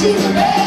she